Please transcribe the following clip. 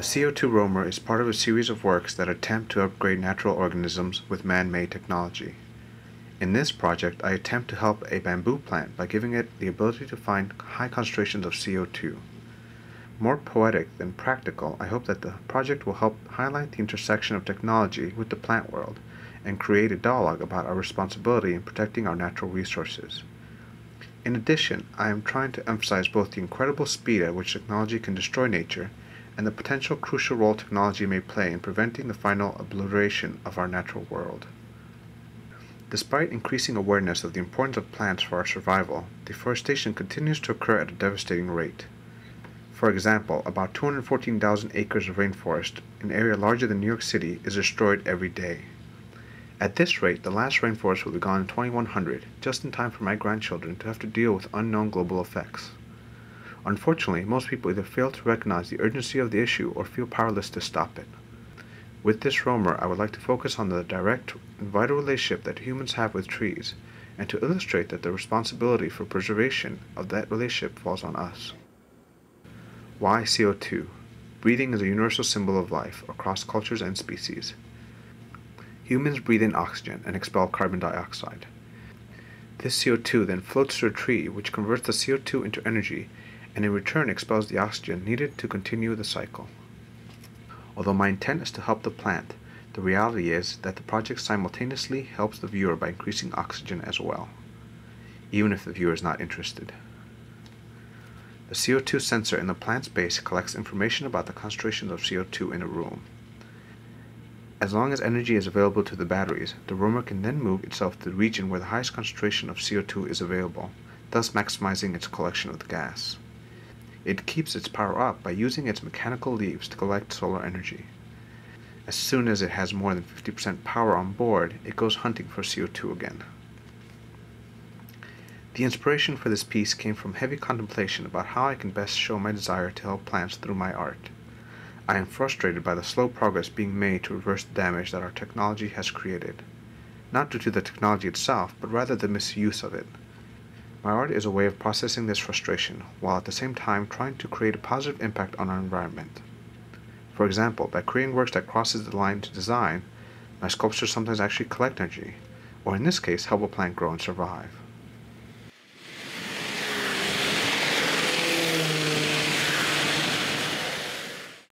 The CO2 roamer is part of a series of works that attempt to upgrade natural organisms with man-made technology. In this project, I attempt to help a bamboo plant by giving it the ability to find high concentrations of CO2. More poetic than practical, I hope that the project will help highlight the intersection of technology with the plant world and create a dialogue about our responsibility in protecting our natural resources. In addition, I am trying to emphasize both the incredible speed at which technology can destroy nature and the potential crucial role technology may play in preventing the final obliteration of our natural world. Despite increasing awareness of the importance of plants for our survival, deforestation continues to occur at a devastating rate. For example, about 214,000 acres of rainforest, an area larger than New York City, is destroyed every day. At this rate, the last rainforest will be gone in 2100, just in time for my grandchildren to have to deal with unknown global effects. Unfortunately, most people either fail to recognize the urgency of the issue or feel powerless to stop it. With this roamer, I would like to focus on the direct and vital relationship that humans have with trees, and to illustrate that the responsibility for preservation of that relationship falls on us. Why CO2? Breathing is a universal symbol of life across cultures and species. Humans breathe in oxygen and expel carbon dioxide. This CO2 then floats to a tree, which converts the CO2 into energy and in return expels the oxygen needed to continue the cycle. Although my intent is to help the plant, the reality is that the project simultaneously helps the viewer by increasing oxygen as well, even if the viewer is not interested. The CO2 sensor in the plant's base collects information about the concentrations of CO2 in a room. As long as energy is available to the batteries, the roamer can then move itself to the region where the highest concentration of CO2 is available, thus maximizing its collection of the gas. It keeps its power up by using its mechanical leaves to collect solar energy. As soon as it has more than 50% power on board, it goes hunting for CO2 again. The inspiration for this piece came from heavy contemplation about how I can best show my desire to help plants through my art. I am frustrated by the slow progress being made to reverse the damage that our technology has created. Not due to the technology itself, but rather the misuse of it. My art is a way of processing this frustration, while at the same time trying to create a positive impact on our environment. For example, by creating works that crosses the line to design, my sculptures sometimes actually collect energy, or in this case help a plant grow and survive.